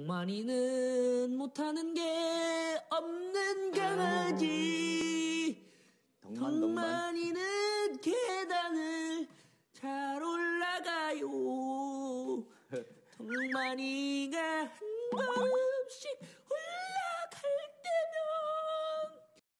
동만이는 못하는 게 없는 강아지. 동만, 동만이는 계단을 잘 올라가요. 동만이가